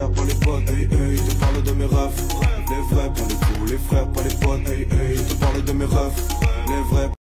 frères, pas les potes, hey, hey, je te parle de mes rêves. Les vrais, pas les fous, les frères, pas les potes, hey, hey, je te parle de mes rêves. Les vrais.